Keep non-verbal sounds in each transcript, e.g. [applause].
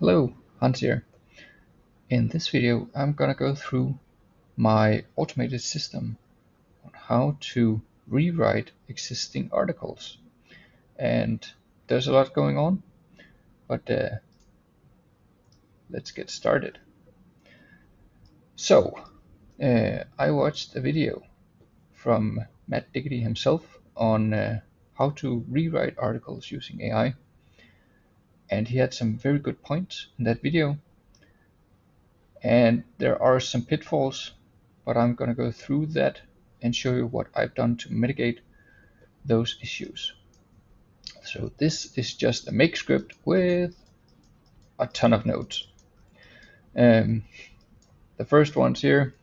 Hello, Hans here. In this video I'm gonna go through my automated system on how to rewrite existing articles. And there's a lot going on, but uh, let's get started. So, uh, I watched a video from Matt Diggity himself on uh, how to rewrite articles using AI. And he had some very good points in that video. And there are some pitfalls, but I'm going to go through that and show you what I've done to mitigate those issues. So this is just a make script with a ton of nodes. Um, the first ones here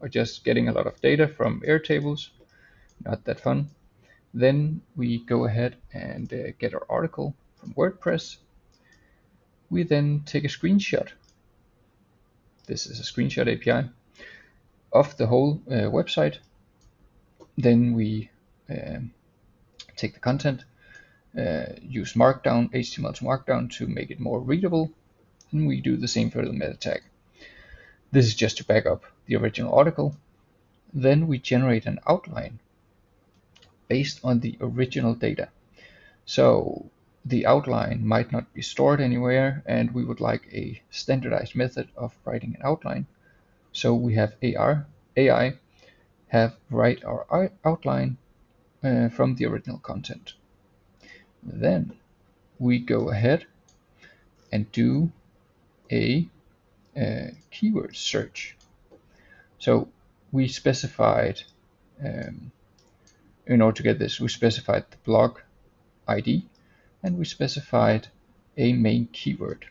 are just getting a lot of data from Airtables, not that fun. Then we go ahead and uh, get our article from WordPress. We then take a screenshot. This is a screenshot API of the whole uh, website. Then we um, take the content, uh, use Markdown, HTML to Markdown to make it more readable, and we do the same for the meta tag. This is just to back up the original article. Then we generate an outline based on the original data. So the outline might not be stored anywhere and we would like a standardized method of writing an outline. So we have AR, AI have write our outline uh, from the original content. Then we go ahead and do a, a uh, keyword search. So we specified, um, in order to get this, we specified the blog ID and we specified a main keyword.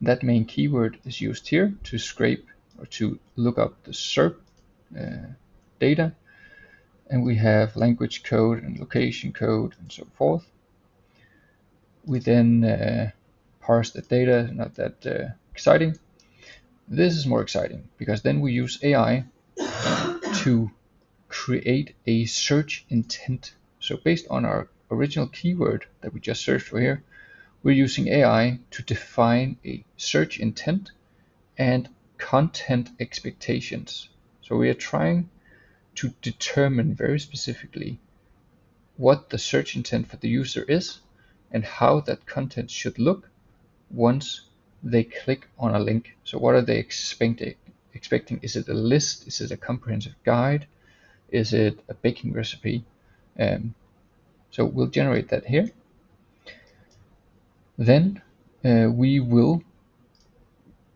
That main keyword is used here to scrape or to look up the SERP uh, data and we have language code and location code and so forth. We then uh, parse the data, not that uh, exciting. This is more exciting because then we use AI [coughs] to create a search intent. So based on our original keyword that we just searched for here, we're using AI to define a search intent and content expectations. So we are trying to determine very specifically what the search intent for the user is and how that content should look once they click on a link. So what are they expecting? Expecting is it a list? Is it a comprehensive guide? Is it a baking recipe? Um, so we'll generate that here. Then uh, we will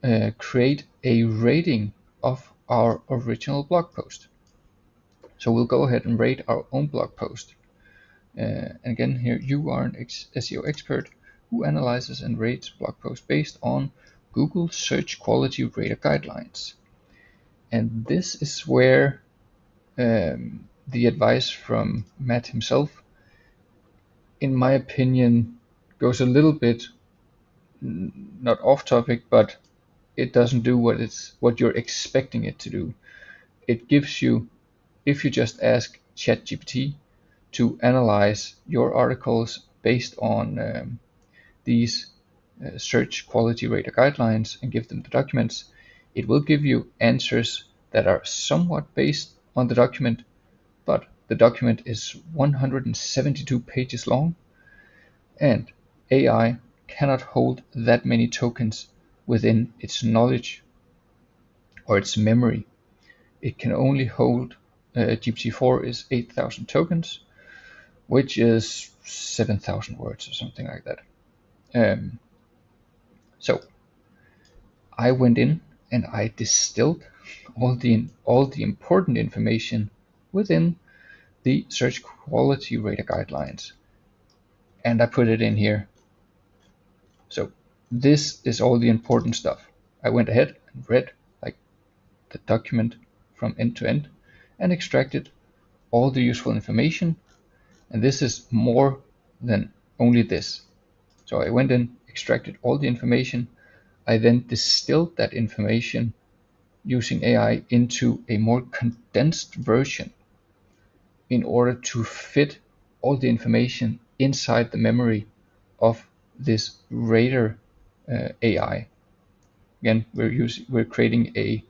uh, create a rating of our original blog post. So we'll go ahead and rate our own blog post. Uh, and again here you are an ex SEO expert who analyzes and rates blog posts based on Google Search Quality Rater Guidelines. And this is where um, the advice from Matt himself in my opinion, goes a little bit not off topic, but it doesn't do what it's what you're expecting it to do. It gives you, if you just ask ChatGPT to analyze your articles based on um, these uh, search quality rater guidelines and give them the documents, it will give you answers that are somewhat based on the document, the document is 172 pages long, and AI cannot hold that many tokens within its knowledge or its memory. It can only hold, uh, GPT-4 is 8,000 tokens, which is 7,000 words or something like that. Um, so I went in and I distilled all the all the important information within the search quality rater guidelines. And I put it in here. So this is all the important stuff. I went ahead and read like the document from end to end and extracted all the useful information. And this is more than only this. So I went in, extracted all the information. I then distilled that information using AI into a more condensed version in order to fit all the information inside the memory of this rater uh, AI. Again, we're using we're creating a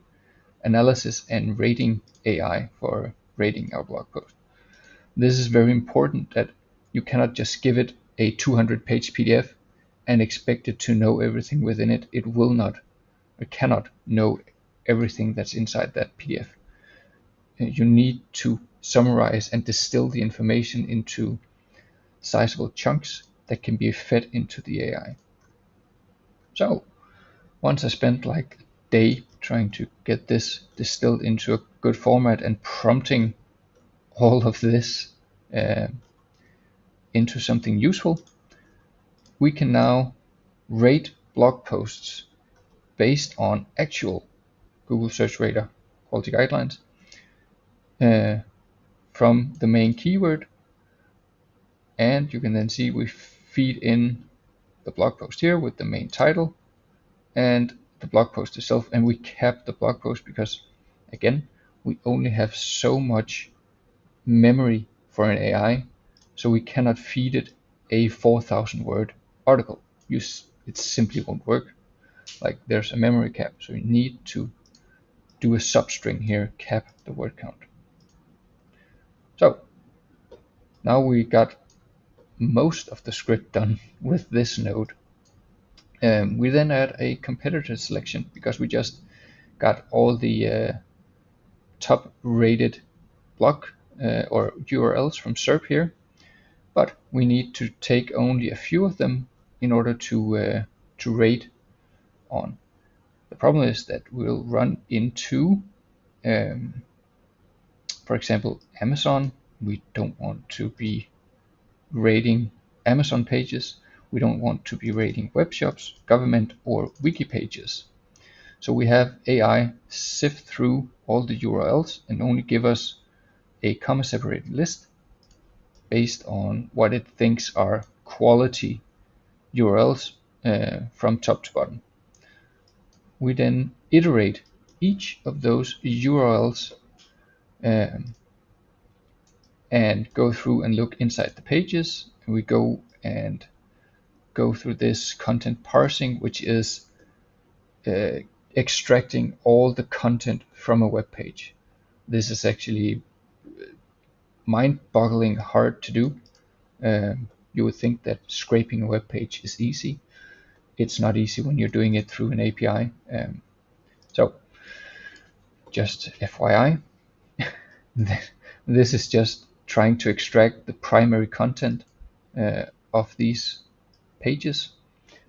analysis and rating AI for rating our blog post. This is very important that you cannot just give it a 200 page PDF and expect it to know everything within it. It will not, it cannot know everything that's inside that PDF. Uh, you need to summarize and distill the information into sizable chunks that can be fed into the AI. So once I spent like a day trying to get this distilled into a good format and prompting all of this uh, into something useful, we can now rate blog posts based on actual Google Search Rater quality guidelines uh, from the main keyword and you can then see we feed in the blog post here with the main title and the blog post itself. And we cap the blog post because again we only have so much memory for an AI so we cannot feed it a 4000 word article. You it simply won't work. Like there's a memory cap so you need to do a substring here cap the word count so now we got most of the script done with this node um, we then add a competitor selection because we just got all the uh, top rated block uh, or URLs from SERP here, but we need to take only a few of them in order to uh, to rate on. The problem is that we'll run into, um, for example, Amazon. We don't want to be rating Amazon pages we don't want to be rating web shops, government, or wiki pages. So we have AI sift through all the URLs and only give us a comma separated list based on what it thinks are quality URLs uh, from top to bottom. We then iterate each of those URLs um, and go through and look inside the pages. And we go and go through this content parsing, which is uh, extracting all the content from a web page. This is actually mind-boggling hard to do. Um, you would think that scraping a web page is easy. It's not easy when you're doing it through an API. Um, so, just FYI, [laughs] this is just trying to extract the primary content uh, of these pages.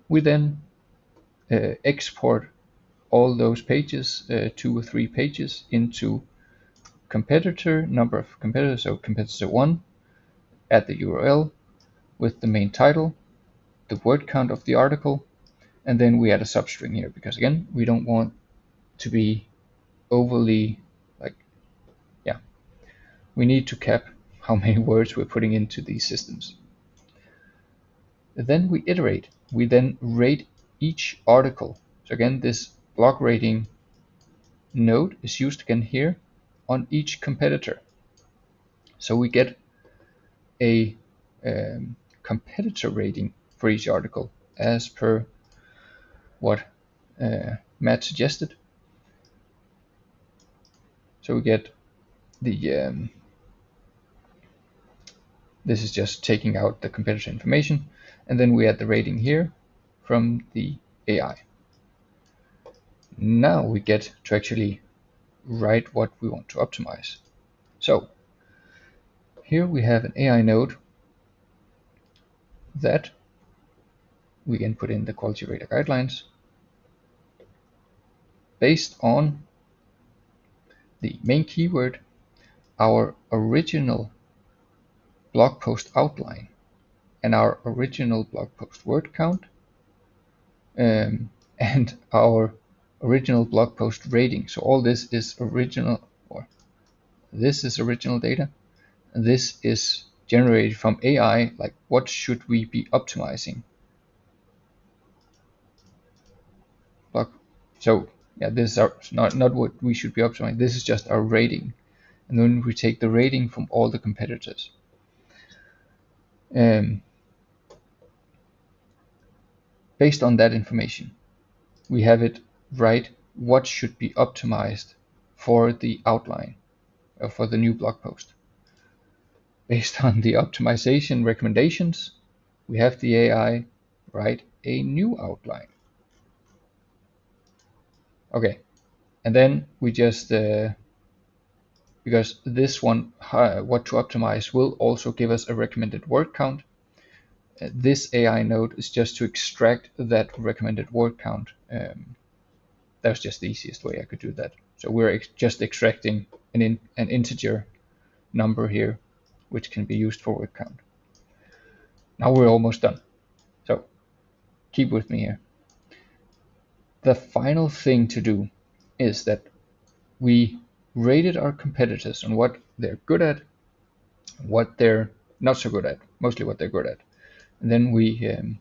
We then uh, export all those pages, uh, two or three pages, into competitor, number of competitors, so competitor 1, add the URL with the main title, the word count of the article, and then we add a substring here because again, we don't want to be overly we need to cap how many [laughs] words we're putting into these systems. Then we iterate. We then rate each article. So again, this blog rating node is used again here on each competitor. So we get a um, competitor rating for each article as per what uh, Matt suggested. So we get the um, this is just taking out the competitor information and then we add the rating here from the AI. Now we get to actually write what we want to optimize. So here we have an AI node that we input in the quality rater guidelines based on the main keyword, our original blog post outline and our original blog post word count um, [laughs] and our original blog post rating. So all this is original or this is original data. This is generated from AI, like what should we be optimizing? Blog. So yeah, this is our, not, not what we should be optimizing. This is just our rating. And then we take the rating from all the competitors. Um, based on that information, we have it write what should be optimized for the outline uh, for the new blog post. Based on the optimization recommendations, we have the AI write a new outline. Okay, and then we just, uh, because this one, uh, what to optimize, will also give us a recommended word count. Uh, this AI node is just to extract that recommended word count. Um, that was just the easiest way I could do that. So we're ex just extracting an, in an integer number here, which can be used for word count. Now we're almost done. So keep with me here. The final thing to do is that we rated our competitors on what they're good at, what they're not so good at, mostly what they're good at. And then we um,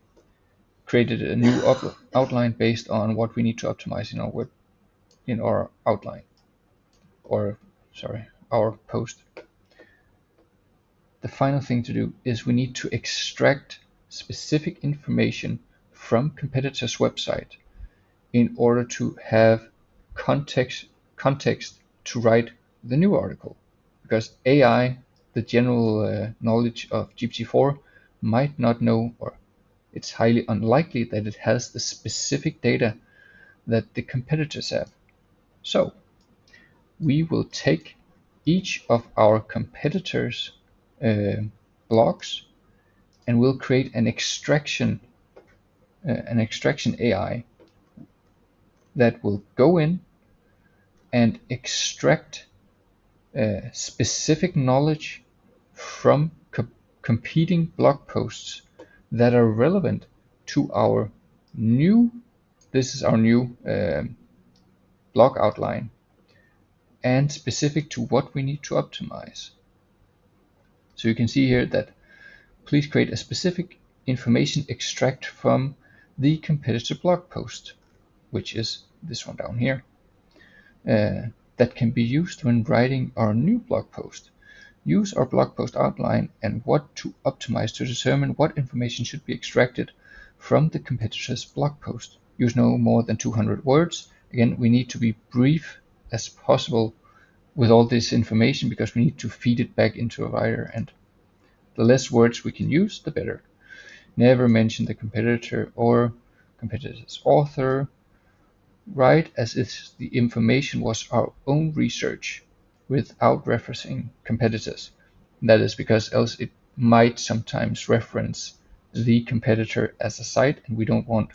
created a new outline based on what we need to optimize in our web, in our outline, or sorry, our post. The final thing to do is we need to extract specific information from competitor's website in order to have context context to write the new article because AI the general uh, knowledge of GPT-4 might not know or it's highly unlikely that it has the specific data that the competitors have. So we will take each of our competitors uh, blocks and we'll create an extraction uh, an extraction AI that will go in and extract uh, specific knowledge from co competing blog posts that are relevant to our new, this is our new um, blog outline, and specific to what we need to optimize. So you can see here that please create a specific information extract from the competitor blog post, which is this one down here, uh, that can be used when writing our new blog post. Use our blog post outline and what to optimize to determine what information should be extracted from the competitor's blog post. Use no more than 200 words. Again, we need to be brief as possible with all this information because we need to feed it back into a writer and the less words we can use, the better. Never mention the competitor or competitor's author. Write as if the information was our own research without referencing competitors. That is because else it might sometimes reference the competitor as a site and we don't want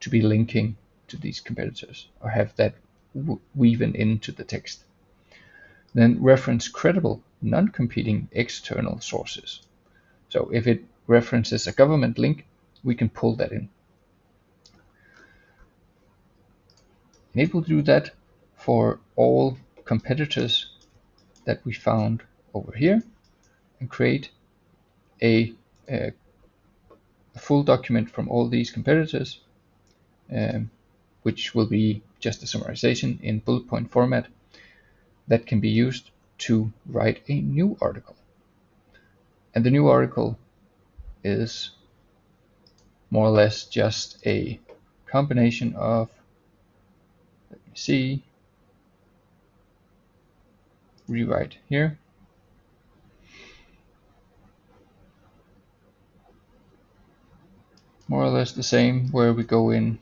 to be linking to these competitors or have that woven into the text. Then reference credible non-competing external sources. So if it references a government link, we can pull that in. And it will do that for all competitors that we found over here and create a, a, full document from all these competitors, um, which will be just a summarization in bullet point format that can be used to write a new article. And the new article is more or less just a combination of, see, rewrite here. More or less the same where we go in,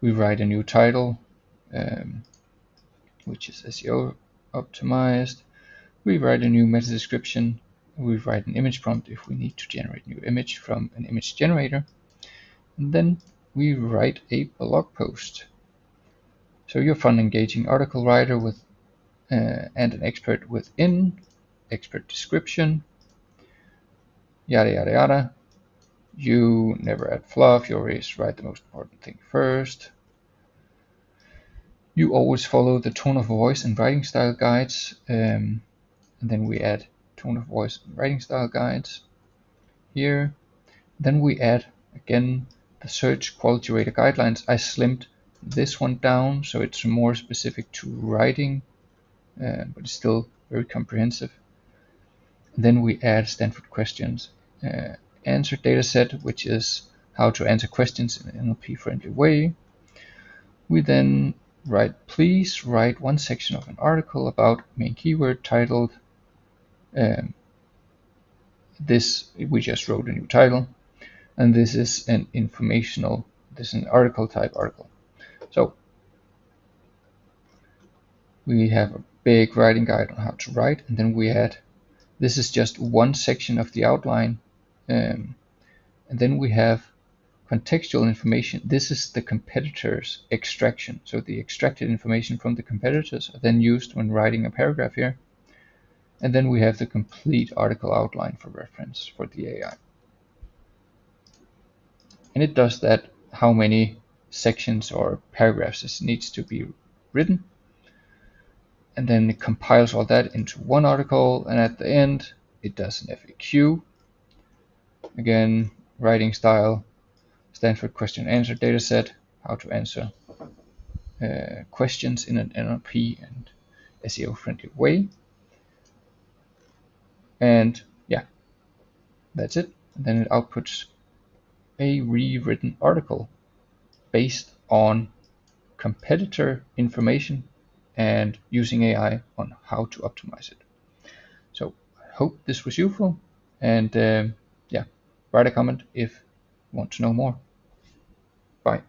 we write a new title, um, which is SEO optimized. We write a new meta description. We write an image prompt if we need to generate new image from an image generator. And then we write a blog post. So your fun engaging article writer with uh, and an expert within, expert description, yada yada yada. You never add fluff, you always write the most important thing first. You always follow the tone of voice and writing style guides. Um, and then we add tone of voice and writing style guides here. Then we add again the search quality rater guidelines. I slimmed this one down so it's more specific to writing uh, but it's still very comprehensive. Then we add Stanford questions uh, answer dataset, which is how to answer questions in an NLP friendly way. We then write, please write one section of an article about main keyword titled um, this we just wrote a new title and this is an informational this is an article type article so we have a big writing guide on how to write and then we add this is just one section of the outline um, and then we have contextual information this is the competitors extraction so the extracted information from the competitors are then used when writing a paragraph here and then we have the complete article outline for reference for the AI. And it does that how many sections or paragraphs it needs to be written. And then it compiles all that into one article and at the end it does an FAQ. Again, writing style, Stanford question answer dataset, how to answer uh, questions in an NLP and SEO friendly way and yeah that's it and then it outputs a rewritten article based on competitor information and using AI on how to optimize it. So I hope this was useful and um, yeah, write a comment if you want to know more. Bye.